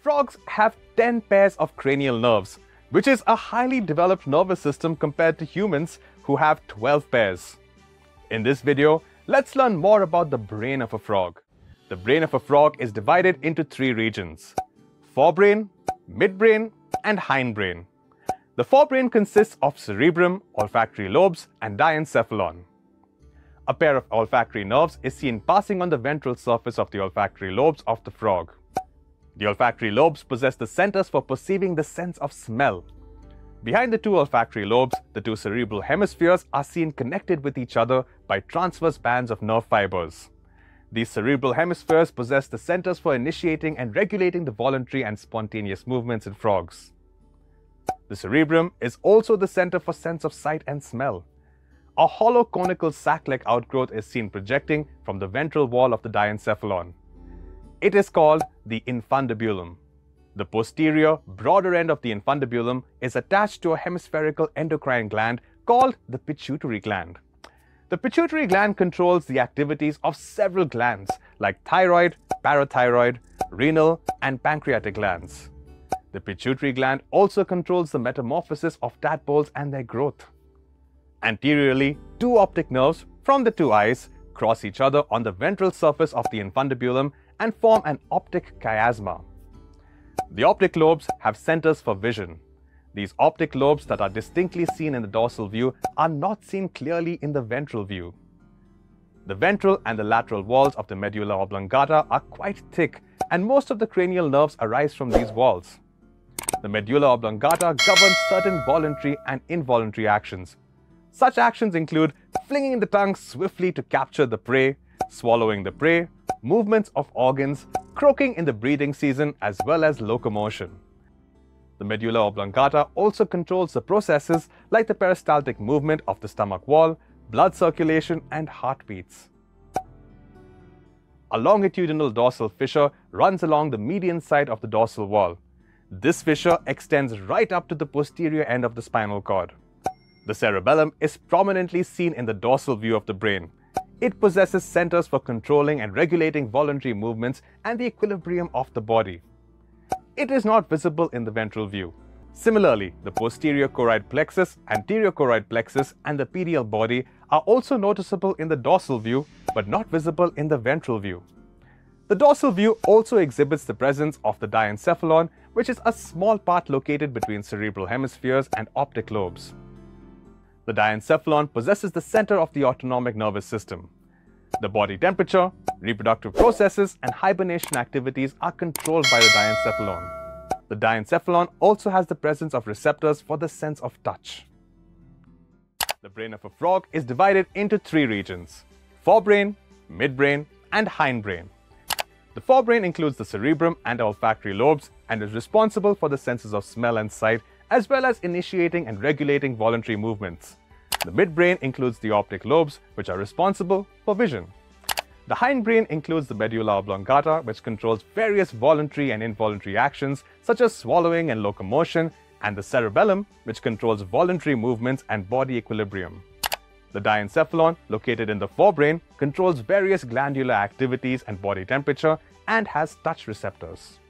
Frogs have 10 pairs of cranial nerves, which is a highly developed nervous system compared to humans who have 12 pairs. In this video, let's learn more about the brain of a frog. The brain of a frog is divided into three regions, forebrain, midbrain, and hindbrain. The forebrain consists of cerebrum, olfactory lobes, and diencephalon. A pair of olfactory nerves is seen passing on the ventral surface of the olfactory lobes of the frog. The olfactory lobes possess the centers for perceiving the sense of smell. Behind the two olfactory lobes, the two cerebral hemispheres are seen connected with each other by transverse bands of nerve fibers. These cerebral hemispheres possess the centers for initiating and regulating the voluntary and spontaneous movements in frogs. The cerebrum is also the center for sense of sight and smell. A hollow conical sac-like outgrowth is seen projecting from the ventral wall of the diencephalon. It is called the infundibulum. The posterior, broader end of the infundibulum is attached to a hemispherical endocrine gland called the pituitary gland. The pituitary gland controls the activities of several glands like thyroid, parathyroid, renal, and pancreatic glands. The pituitary gland also controls the metamorphosis of tadpoles and their growth. Anteriorly, two optic nerves from the two eyes cross each other on the ventral surface of the infundibulum and form an optic chiasma. The optic lobes have centers for vision. These optic lobes that are distinctly seen in the dorsal view are not seen clearly in the ventral view. The ventral and the lateral walls of the medulla oblongata are quite thick and most of the cranial nerves arise from these walls. The medulla oblongata governs certain voluntary and involuntary actions. Such actions include flinging the tongue swiftly to capture the prey, swallowing the prey, movements of organs, croaking in the breeding season, as well as locomotion. The medulla oblongata also controls the processes like the peristaltic movement of the stomach wall, blood circulation, and heartbeats. A longitudinal dorsal fissure runs along the median side of the dorsal wall. This fissure extends right up to the posterior end of the spinal cord. The cerebellum is prominently seen in the dorsal view of the brain. It possesses centers for controlling and regulating voluntary movements and the equilibrium of the body. It is not visible in the ventral view. Similarly, the posterior choroid plexus, anterior choroid plexus, and the pineal body are also noticeable in the dorsal view, but not visible in the ventral view. The dorsal view also exhibits the presence of the diencephalon, which is a small part located between cerebral hemispheres and optic lobes. The diencephalon possesses the center of the autonomic nervous system. The body temperature, reproductive processes, and hibernation activities are controlled by the diencephalon. The diencephalon also has the presence of receptors for the sense of touch. The brain of a frog is divided into three regions, forebrain, midbrain, and hindbrain. The forebrain includes the cerebrum and olfactory lobes and is responsible for the senses of smell and sight as well as initiating and regulating voluntary movements. The midbrain includes the optic lobes, which are responsible for vision. The hindbrain includes the medulla oblongata, which controls various voluntary and involuntary actions such as swallowing and locomotion, and the cerebellum, which controls voluntary movements and body equilibrium. The diencephalon, located in the forebrain, controls various glandular activities and body temperature and has touch receptors.